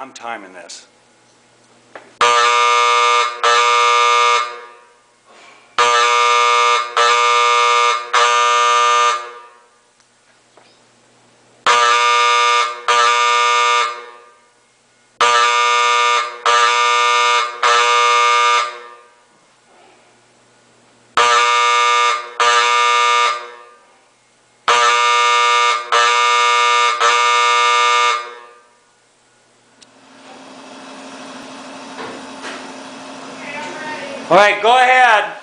I'm timing this. All right, go ahead.